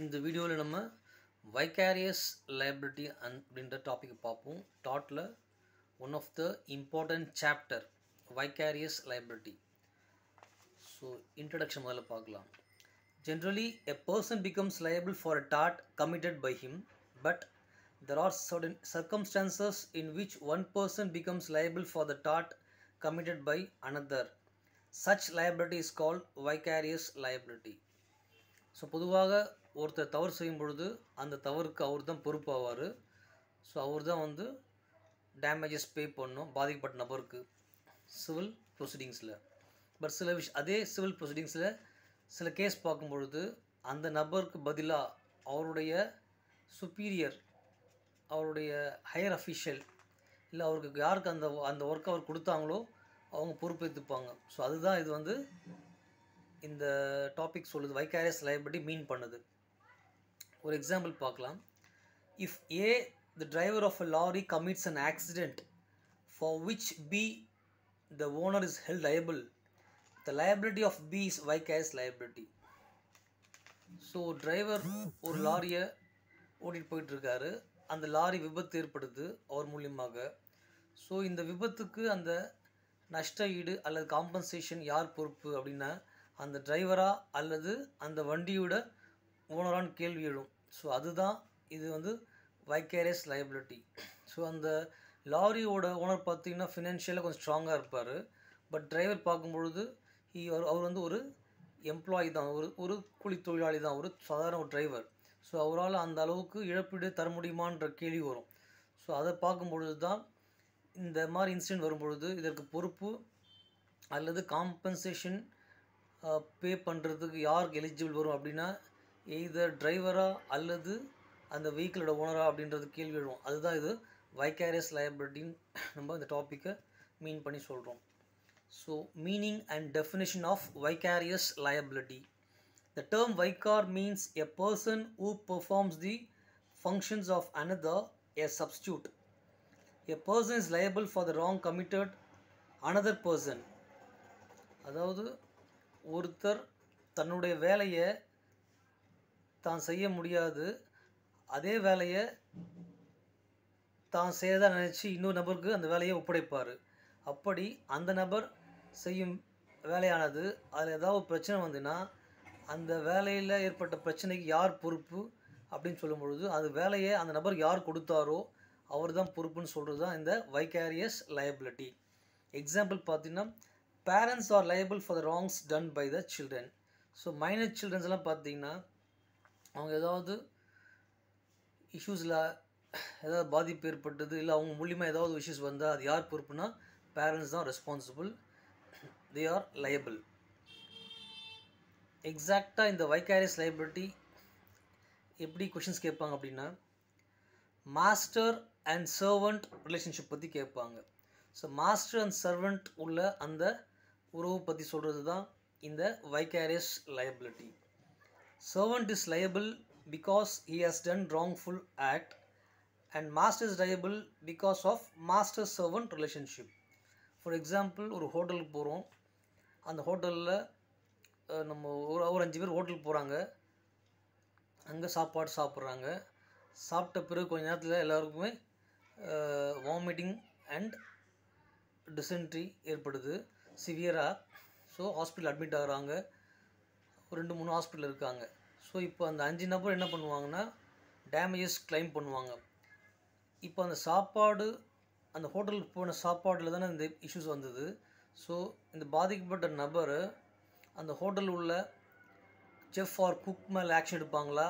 இந்த வீடியோவில் நம்ம வைக்காரியஸ் லைபிலிட்டி அந் அப்படின்ற டாபிக் பார்ப்போம் டாட்டில் one of the important chapter vicarious liability so introduction முதல்ல பார்க்கலாம் generally a person becomes liable for a டாட் committed by him but there are certain circumstances in which one person becomes liable for the dot committed by another such liability is called vicarious liability so பொதுவாக ஒருத்தர் தவறு செய்யும் பொழுது அந்த தவறுக்கு அவர் தான் பொறுப்பாவார். So அவர் தான் வந்து டேமேஜஸ் பே பண்ணும் பாதிக்கப்பட்ட நபருக்கு சிவில் ப்ரொசீடிங்ஸில் பட் சில விஷ் அதே சிவில் ப்ரொசீடிங்ஸில் சில கேஸ் பார்க்கும் பொழுது அந்த நபருக்கு பதிலாக அவருடைய சுப்பீரியர் அவருடைய ஹையர் அஃபிஷியல் இல்லை அவருக்கு யாருக்கு அந்த அந்த ஒர்க் அவர் கொடுத்தாங்களோ அவங்க பொறுப்பேற்றுப்பாங்க ஸோ அதுதான் இது வந்து இந்த டாபிக் சொல்லுது. வைக்காரியஸ் liability மீன் பண்ணுது. ஒரு எக்ஸாம்பிள் பார்க்கலாம். If a the driver of a lorry commits an accident for which B the owner is held liable the liability of B is vicarious liability so driver ஒரு லாரியை ஓட்டிகிட்டு போயிட்டுருக்காரு. அந்த lorry விபத்து ஏற்படுது அவர் மூலியமாக. ஸோ இந்த விபத்துக்கு அந்த நஷ்ட ஈடு அல்லது காம்பன்சேஷன் யார் பொறுப்பு அப்படின்னா அந்த டிரைவரா அல்லது அந்த வண்டியோட ஓனரான்னு கேள்வி எழும். ஸோ அதுதான் இது வந்து வைக்கேரியஸ் லைபிலிட்டி ஸோ அந்த லாரியோட ஓனர் பார்த்தீங்கன்னா ஃபினான்ஷியலாக கொஞ்சம் ஸ்ட்ராங்காக இருப்பார். பட் டிரைவர் பார்க்கும்பொழுது he அவர் அவர் வந்து ஒரு எம்ப்ளாயி தான். ஒரு ஒரு கூலி தொழிலாளி தான். ஒரு சாதாரண ஒரு டிரைவர் ஸோ அவரால் அந்த அளவுக்கு இழப்பீடு தர முடியுமான்ற கேள்வி வரும். ஸோ அதை பார்க்கும்பொழுது தான் இந்த மாதிரி இன்சிடென்ட் வரும்பொழுது இதற்கு பொறுப்பு அல்லது காம்பன்சேஷன் பே பண்ணுறதுக்கு யாருக்கு எலிஜிபிள் வரும் அப்படின்னா எய்தர் டிரைவரா அல்லது அந்த வெஹிக்கிளோட ஓனரா அப்படின்றது கேள்வி எழுவோம் அதுதான் இது வைக்காரியஸ் லயபிலிட்டின்னு நம்ம இந்த டாப்பிக்கை மீன் பண்ணி சொல்கிறோம் so meaning and definition of vicarious liability the term vicar means a person who performs the functions of another a substitute a person is liable for the wrong committed another person அதாவது ஒருத்தர் தன்னுடைய வேலையை தான் செய்ய முடியாது. அதே வேலையை தான் செய்யதாக நினச்சி இன்னொரு நபருக்கு அந்த வேலையை ஒப்படைப்பார். அப்படி அந்த நபர் செய்யும் வேலையானது அதில் ஏதாவது பிரச்சனை வந்துன்னா அந்த வேலையில் ஏற்பட்ட பிரச்சனைக்கு யார் பொறுப்பு அப்படின்னு சொல்லும் பொழுது அது வேலையை அந்த நபர் யார் கொடுத்தாரோ அவர் தான் பொறுப்புன்னு சொல்கிறது தான் இந்த வைக்காரியஸ் லயபிலிட்டி எக்ஸாம்பிள் பார்த்தீங்கன்னா parents are liable for the wrongs done by the children so minor சில்ட்ரன்ஸ்லாம் பார்த்தீங்கன்னா அவங்க ஏதாவது இஷ்யூஸில் ஏதாவது பாதிப்பு ஏற்பட்டது இல்லை அவங்க மூலிமா ஏதாவது இஷ்யூஸ் வந்தால் அது யார் பொறுப்புனா பேரண்ட்ஸ் தான் ரெஸ்பான்சிபிள் தே ஆர் லயபிள் எக்ஸாக்டாக இந்த வைக்காரியஸ் லைபிலிட்டி எப்படி கொஷின்ஸ் கேட்பாங்க அப்படின்னா மாஸ்டர் அண்ட் சர்வெண்ட் ரிலேஷன்ஷிப் பற்றி கேட்பாங்க. ஸோ மாஸ்டர் அண்ட் சர்வெண்ட் உள்ள அந்த உறவு பற்றி சொல்கிறது தான் இந்த vicarious liability servant is liable because he has done wrongful act and master is liable because of master servant relationship. For example ஒரு ஹோட்டலுக்கு போகிறோம் அந்த ஹோட்டலில் நம்ம ஒரு ஒரு அஞ்சு பேர் ஹோட்டலுக்கு போகிறாங்க அங்கே சாப்பாடு சாப்பிட்றாங்க. சாப்பிட்ட பிறகு கொஞ்ச நேரத்தில் எல்லாருக்குமே வாமிட்டிங் அண்ட் டிசென்ட்ரி ஏற்படுது. சிவியராக ஸோ ஹாஸ்பிட்டல் அட்மிட் ஆகுறாங்க. ஒரு ரெண்டு மூணு ஹாஸ்பிட்டல் இருக்காங்க. ஸோ இப்போ அந்த அஞ்சு நபர் என்ன பண்ணுவாங்கன்னா டேமேஜஸ் கிளைம் பண்ணுவாங்க. இப்போ அந்த சாப்பாடு அந்த ஹோட்டலுக்கு போன சாப்பாடில் தானே இந்த இஷ்யூஸ் வந்தது. ஸோ இந்த பாதிக்கப்பட்ட நபர் அந்த ஹோட்டல் உள்ள செஃப் ஆர் குக் மேலே ஆக்ஷன் எடுப்பாங்களா?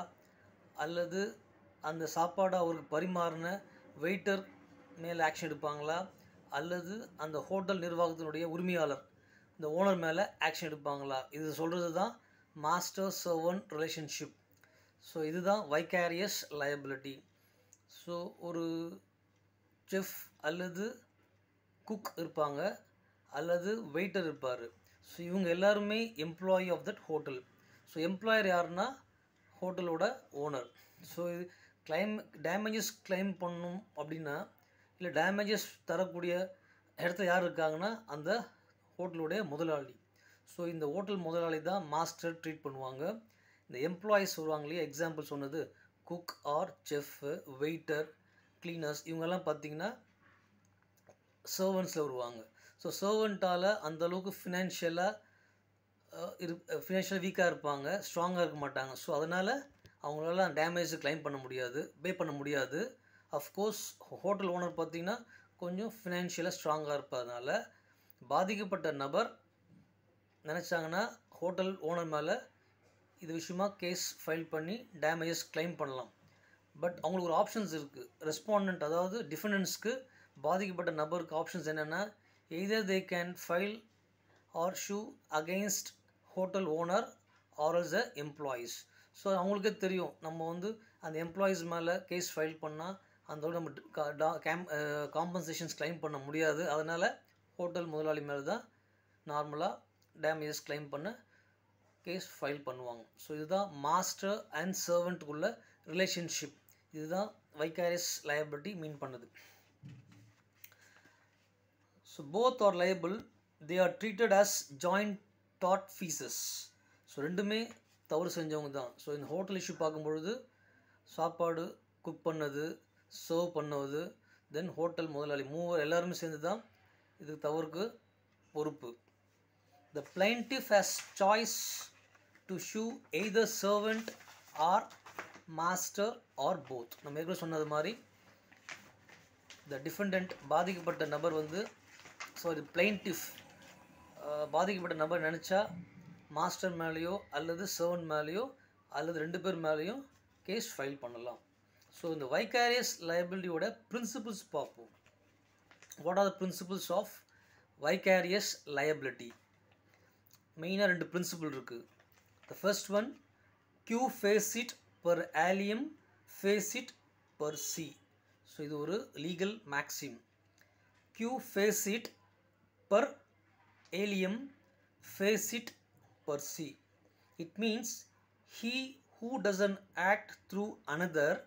அல்லது அந்த சாப்பாடை அவருக்கு பரிமாறின வெயிட்டர் மேலே ஆக்ஷன் எடுப்பாங்களா? அல்லது அந்த ஹோட்டல் நிர்வாகத்தினுடைய உரிமையாளர் இந்த ஓனர் மேலே ஆக்ஷன் எடுப்பாங்களா? இது சொல்கிறது தான் மாஸ்டர் சர்வன் ரிலேஷன்ஷிப் ஸோ இதுதான் வைக்காரியஸ் லயபிலிட்டி ஸோ ஒரு செஃப் அல்லது குக் இருப்பாங்க அல்லது வெயிட்டர் இருப்பார். ஸோ இவங்க எல்லாருமே employee of that hotel so employer யாருன்னா ஹோட்டலோட ஓனர் ஸோ இது கிளைம் டேமேஜஸ் கிளைம் பண்ணணும் அப்படின்னா இல்லை டேமேஜஸ் தரக்கூடிய இடத்துல யார் இருக்காங்கன்னா அந்த ஹோட்டலுடைய முதலாளி. ஸோ இந்த ஹோட்டல் முதலாளி தான் மாஸ்டர் ட்ரீட் பண்ணுவாங்க. இந்த எம்ப்ளாயீஸ் வருவாங்க இல்லையா? எக்ஸாம்பிள் சொன்னது cook or chef waiter cleaners இவங்கெல்லாம் பார்த்தீங்கன்னா சர்வன்ஸில் வருவாங்க. ஸோ சர்வெண்ட்டால் அந்தளவுக்கு ஃபினான்ஷியலாக இரு ஃபினான்ஷியலாக வீக்காக இருப்பாங்க. ஸ்ட்ராங்காக இருக்க மாட்டாங்க. ஸோ அதனால் அவங்களால டேமேஜ் கிளைம் பண்ண முடியாது. பே பண்ண முடியாது. அஃப்கோர்ஸ் ஹோட்டல் ஓனர் பார்த்திங்கன்னா கொஞ்சம் ஃபினான்ஷியலாக ஸ்ட்ராங்காக இருப்பதனால பாதிக்கப்பட்ட நபர் நினச்சாங்கன்னா ஹோட்டல் ஓனர் மேலே இது விஷயமா கேஸ் ஃபைல் பண்ணி டேமேஜஸ் கிளைம் பண்ணலாம். பட் அவங்களுக்கு ஒரு ஆப்ஷன்ஸ் இருக்குது ரெஸ்பாண்டன்ட் அதாவது டிஃபெண்டன்ஸ்க்கு பாதிக்கப்பட்ட நபருக்கு ஆப்ஷன்ஸ் என்னென்னா either they can file or sue against hotel owner or as a employees so அவங்களுக்கே தெரியும். நம்ம வந்து அந்த எம்ப்ளாயீஸ் மேலே கேஸ் ஃபைல் பண்ணால் அந்த நம்ம கேம் காம்பன்சேஷன்ஸ் க்ளைம் பண்ண முடியாது. அதனால் ஹோட்டல் முதலாளி மேலே தான் நார்மலாக டேமேஜஸ் கிளைம் பண்ண கேஸ் ஃபைல் பண்ணுவாங்க. ஸோ இதுதான் மாஸ்டர் அண்ட் சர்வெண்ட்டுக்குள்ள ரிலேஷன்ஷிப் இதுதான் வைகாரியஸ் லயபிலிட்டி மீன் பண்ணுது. So both are liable they are treated as joint dot fees so ரெண்டுமே தவறு செஞ்சவங்க தான். ஸோ இந்த ஹோட்டல் இஷ்யூ பார்க்கும்பொழுது சாப்பாடு குக் பண்ணது சர்வ் பண்ணுவது தென் ஹோட்டல் முதலாளி மூவர் எல்லாருமே சேர்ந்து தான் இது தவறுக்கு பொறுப்பு. The plaintiff has choice to sue either servant or master or both நம்ம ஏற்கனவே சொன்னது மாதிரி த டிஃபெண்டன்ட் பாதிக்கப்பட்ட நபர் வந்து சாரி பிளைன்டிஃப் பாதிக்கப்பட்ட நபர் நினச்சா மாஸ்டர் மேலேயோ அல்லது சர்வன் மேலேயோ அல்லது ரெண்டு பேர் மேலேயும் கேஸ் ஃபைல் பண்ணலாம். ஸோ இந்த வைக்காரியஸ் லயபிலிட்டியோட பிரின்சிபிள்ஸ் பார்ப்போம். What are the principles of vicarious liability மெயினாக ரெண்டு பிரின்சிபிள் இருக்குது the first one qui facit per alium facit per se so இது ஒரு legal maxim qui facit per alium facit per se it means he who does an act through another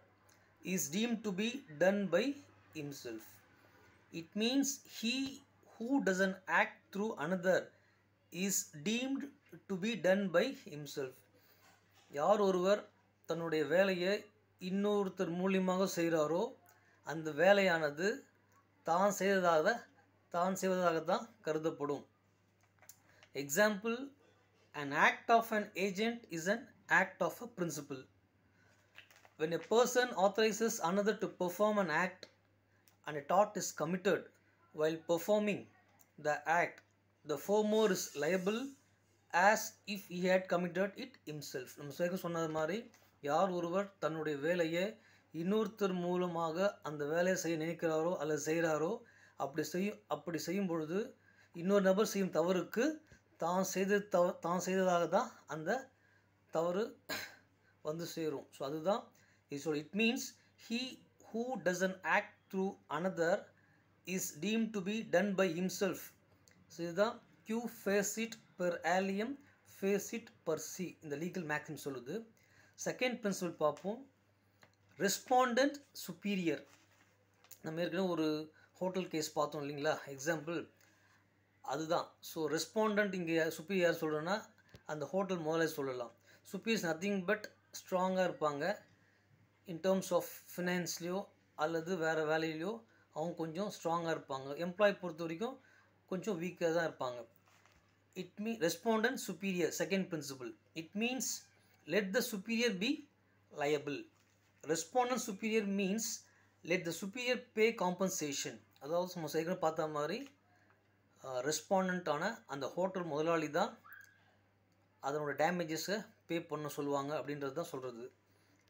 is deemed to be done by himself it means he who does an act through another is deemed to be done by himself யார் ஒருவர் தன்னுடைய வேலையை இன்னொருத்தர் மூலியமாக செய்கிறாரோ அந்த வேலையானது தான் செய்ததாக தான் செய்வதாகத்தான் கருதப்படும் example an act of an agent is an act of a principal when a person authorises another to perform an act and dot is committed while while the act the former is liable as if he had committed it himself. நம்ம சேர்க்க சொன்னது மாதிரி யார் ஒருவர் தன்னுடைய வேலையை இன்னொருத்தர் மூலமாக அந்த வேலையை செய்ய நினைக்கிறாரோ அல்லது செய்கிறாரோ அப்படி செய்யும் அப்படி செய்யும் பொழுது இன்னொரு நபர் செய்யும் தவறுக்கு தான் செய்த தவ தான் செய்ததாக தான் அந்த தவறு வந்து சேரும். ஸோ அதுதான் so it means he who doesn't act through another is team to be done by himself so இதுதான் Q face it per ஆலியம் face it per C இந்த லீகல் மேக்ஸிம் சொல்லுது. செகண்ட் பிரின்சிபல் பார்ப்போம். ரெஸ்பாண்டன்ட் சுப்பீரியர் நம்ம ஏற்கனவே ஒரு hotel case பார்த்தோம் இல்லைங்களா? Example அதுதான். ஸோ ரெஸ்பாண்டன்ட் இங்கே சுப்பீரியர் சொல்கிறேன்னா அந்த ஹோட்டல் முதல்ல சொல்லலாம். சுப்பீரியர்ஸ் நத்திங் பட் ஸ்ட்ராங்காக இருப்பாங்க. இன் டேர்ம்ஸ் ஆஃப் ஃபினான்ஸ்லேயோ அல்லது வேறு வேலையிலையோ அவங்க கொஞ்சம் ஸ்ட்ராங்காக இருப்பாங்க. எம்ப்ளாய் பொறுத்த வரைக்கும் கொஞ்சம் வீக்காக தான் இருப்பாங்க. It me respondeat superior second principle it means let the superior be liable respondeat superior means let the superior pay compensation அதாவது நம்ம சைக்கிள் பார்த்த மாதிரி ரெஸ்பாண்டண்ட்டான அந்த ஹோட்டல் முதலாளி தான் அதனோட டேமேஜஸை பே பண்ண சொல்லுவாங்க அப்படின்றது தான் சொல்கிறது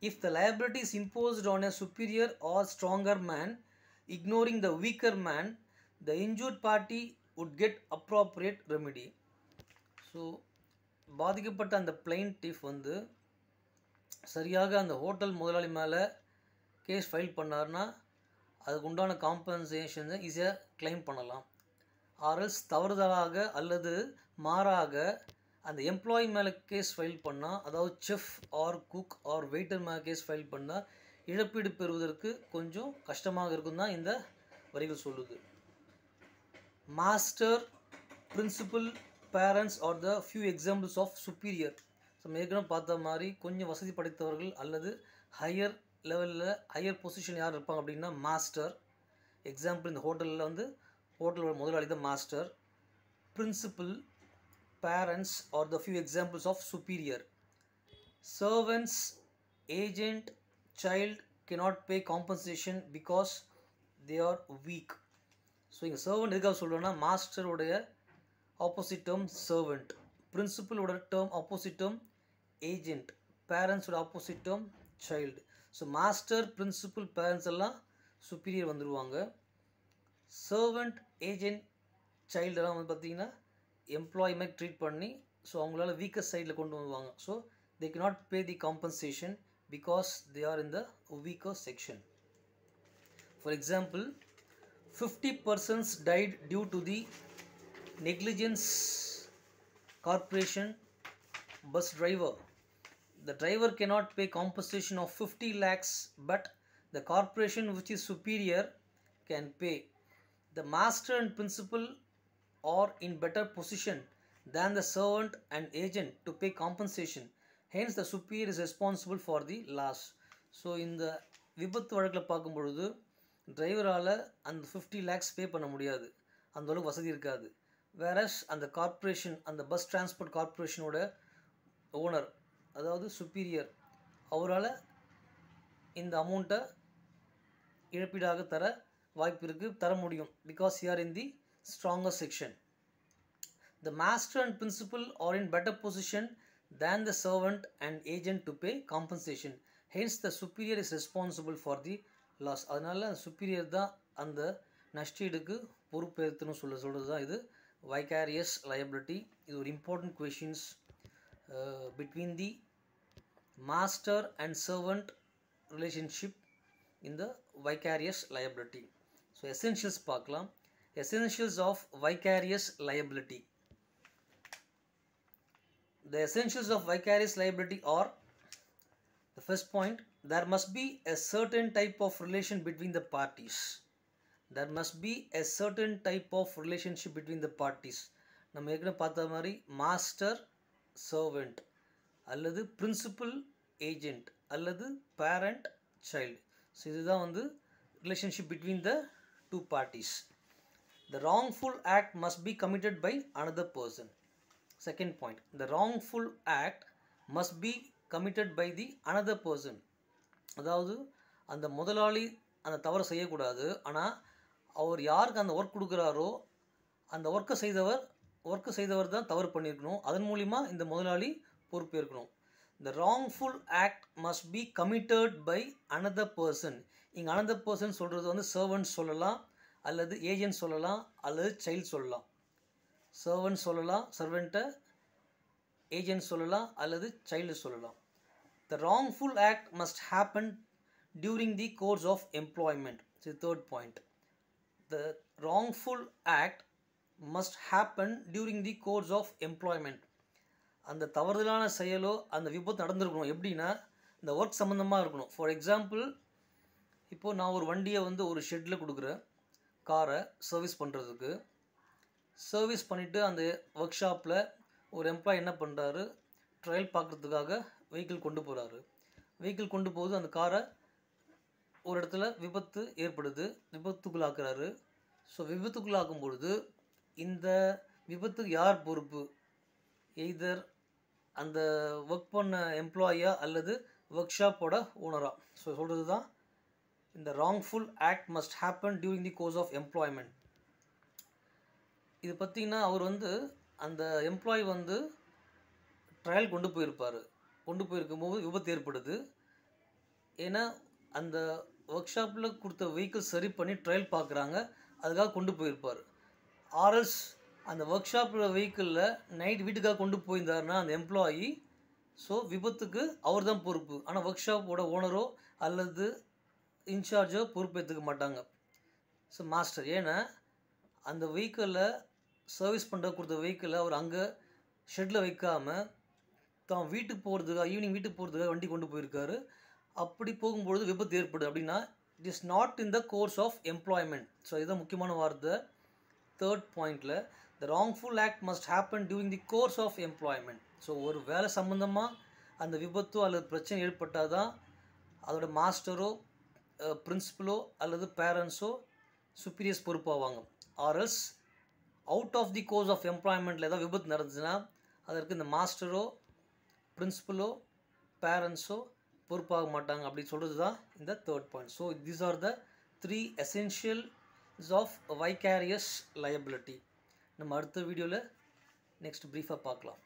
if the liability is imposed on a superior or stronger man ignoring the weaker man the injured party would get appropriate remedy. So பாதிக்கப்பட்ட அந்த பிளைன்டிஃப் வந்து சரியாக அந்த ஹோட்டல் முதலாளி மேலே கேஸ் ஃபைல் பண்ணார்னா அதுக்கு உண்டான காம்பன்சேஷனை ஈஸியாக கிளைம் பண்ணலாம். ஆர்எல்ஸ் தவறுதலாக அல்லது மாறாக அந்த எம்ப்ளாயி மேலே கேஸ் ஃபைல் பண்ணால் அதாவது chef or cook or waiter மேலே கேஸ் ஃபைல் பண்ணால் இழப்பீடு பெறுவதற்கு கொஞ்சம் கஷ்டமாக இருக்கும் தான் இந்த வரிகள் சொல்லுது. Master principal parents are the few examples of superior so ஏற்கனவே பார்த்த மாதிரி கொஞ்சம் வசதி படைத்தவர்கள் அல்லது ஹையர் லெவலில் ஹையர் பொசிஷன் யார் இருப்பாங்க அப்படின்னா மாஸ்டர் எக்ஸாம்பிள் இந்த ஹோட்டலில் வந்து ஹோட்டலோட முதலாளி தான் master principal parents are the few examples of superior servants agent child cannot pay compensation because they are weak so இங்கே சர்வெண்ட் எதுக்காக சொல்கிறோன்னா மாஸ்டருடைய ஆப்போசிட் டேர்ம் சர்வெண்ட் பிரின்சிபலோட டேர்ம் ஆப்போசிட் டேர்ம் ஏஜென்ட் பேரண்ட்ஸோட opposite term child so master principal parents எல்லாம் superior வந்துடுவாங்க servant agent சைல்டெல்லாம் வந்து பார்த்திங்கன்னா எம்ப்ளாயி மாதிரி ட்ரீட் பண்ணி ஸோ அவங்களால வீக்கஸ்ட் சைடில் கொண்டு வருவாங்க. So they cannot pay the compensation because they are in the weaker section for example 50 persons died due to the negligence corporation bus driver. The driver cannot pay compensation of 50 lakhs, but the corporation which is superior can pay. The master and principal are in better position than the servant and agent to pay compensation. Hence the superior is responsible for the loss so இந்த விபத்து வழக்கில் பார்க்கும் பொழுது டிரைவரால் அந்த fifty lakhs பே பண்ண முடியாது. அந்த அளவுக்கு வசதி இருக்காது. வேறஸ் அந்த கார்ப்பரேஷன் அந்த பஸ் டிரான்ஸ்போர்ட் கார்ப்பரேஷனோட ஓனர் அதாவது சுப்பீரியர் அவரால் இந்த அமௌண்ட்டை இழப்பீடாக தர வாய்ப்பு இருக்குது தர முடியும். Because are in the stronger section the master and principal are in better position than the servant and agent to pay compensation hence the superior is responsible for the loss அதனால் சுப்பீரியர் தான் அந்த நஷ்டீடுக்கு பொறுப்பேற்றுன்னு சொல்ல சொல்கிறது தான் இது. Vicarious liability இது ஒரு important questions between the master and servant relationship இந்த வைகாரியஸ் லயபிலிட்டி ஸோ எசென்ஷியல்ஸ் பார்க்கலாம். Essentials of vicarious liability the essentials of vicarious liability are the first point there must be a certain type of relation between the parties. There must be a certain type of relationship between the parties. நம்ம ஏற்கனவே பார்த்த மாதிரி master servant அல்லது principal agent அல்லது parent child so இதுதான் வந்து relationship between the two parties the wrongful act must be committed by another person second point the wrongful act must be committed by the another person அதாவது அந்த முதலாளி அந்த தவறை செய்யக்கூடாது. ஆனால் அவர் யாருக்கு அந்த ஒர்க் கொடுக்குறாரோ அந்த ஒர்க்கை செய்தவர் ஒர்க்கு செய்தவர் தான் தவறு பண்ணியிருக்கணும். அதன் மூலிமா இந்த முதலாளி பொறுப்பேற்கணும். The wrongful act must be committed by another person இங்கே அனதர் பர்சன் சொல்கிறது வந்து சர்வன்ட் சொல்லலாம் அல்லது ஏஜென்ட் சொல்லலாம் அல்லது சைல்டு சொல்லலாம். சர்வன்ட் சொல்லலாம் சர்வெண்ட்டை ஏஜென்ட் சொல்லலாம் அல்லது சைல்டு சொல்லலாம். The wrongful act must happen during the course of employment இது third point the wrongful act must happen during the course of employment அந்த தவறுதலான செயலோ அந்த விபத்து நடந்திருக்கணும். எப்படின்னா இந்த ஒர்க் சம்மந்தமாக இருக்கணும். ஃபார் எக்ஸாம்பிள் இப்போது நான் ஒரு வண்டியை வந்து ஒரு ஷெட்டில் கொடுக்குறேன். காரை சர்வீஸ் பண்ணுறதுக்கு சர்வீஸ் பண்ணிவிட்டு அந்த ஒர்க் ஷாப்பில் ஒரு எம்ப்ளாய் என்ன பண்ணுறாரு ட்ரையல் பார்க்குறதுக்காக வெஹிக்கிள் கொண்டு போகிறாரு வெஹிக்கிள் கொண்டு போகுது அந்த காரை ஒரு இடத்துல விபத்து ஏற்படுது விபத்துக்குள்ளாக்குறாரு. ஸோ விபத்துக்குள்ளாக்கும் பொழுது இந்த விபத்துக்கு யார் பொறுப்பு? எய்தர் அந்த ஒர்க் பண்ண எம்ப்ளாயா அல்லது ஒர்க் ஷாப்போட ஓனரா ஸோ சொல்கிறது தான் இந்த wrongful act must happen during the course of employment இது பார்த்திங்கன்னா அவர் வந்து அந்த எம்ப்ளாய் வந்து ட்ரையல் கொண்டு போயிருப்பார். கொண்டு போயிருக்கும்போது விபத்து ஏற்படுது. ஏன்னா அந்த ஒர்க் ஷாப்பில் கொடுத்த வெஹிக்கிள் சரி பண்ணி ட்ரையல் பார்க்குறாங்க. அதுக்காக கொண்டு போயிருப்பார். ஆர்எல்ஸ் அந்த ஒர்க் ஷாப்பில் வெஹிக்கிளில் நைட் வீட்டுக்காக கொண்டு போயிருந்தாருன்னா அந்த எம்ப்ளாயி ஸோ விபத்துக்கு அவர் தான் பொறுப்பு. ஆனால் ஒர்க் ஷாப்போட ஓனரோ அல்லது இன்சார்ஜோ பொறுப்பேற்றுக்க மாட்டாங்க. ஸோ மாஸ்டர் ஏன்னா அந்த வெஹிக்கிளில் சர்வீஸ் பண்ணுற கொடுத்த வெஹிக்கிளை அவர் அங்கே ஷெட்டில் வைக்காமல் தான் வீட்டுக்கு போகிறதுக்காக ஈவினிங் வீட்டுக்கு போகிறதுக்காக வண்டி கொண்டு போயிருக்காரு. அப்படி போகும்பொழுது விபத்து ஏற்படுது. அப்படின்னா it is not in the course of employment so இதுதான் முக்கியமான வார்த்தை. தேர்ட் பாயிண்டில் the wrongful act must happen during the course of employment so ஒரு வேலை சம்மந்தமாக அந்த விபத்தோ அல்லது பிரச்சனை ஏற்பட்டால் தான் அதோட மாஸ்டரோ பிரின்சிபலோ அல்லது பேரண்ட்ஸோ சுப்பீரியர்ஸ் பொறுப்பாவாங்க. RS out of the course of எம்ப்ளாய்மெண்ட்டில் ஏதாவது விபத்து நடந்துச்சுன்னா அதற்கு இந்த மாஸ்டரோ பிரின்சிபலோ பேரண்ட்ஸோ பொறுப்பாக மாட்டாங்க அப்படின்னு சொல்கிறது தான் இந்த third point so these are the three essential of vicarious liability நம்ம அடுத்த வீடியோவில் நெக்ஸ்ட் ப்ரீஃபாக பார்க்கலாம்.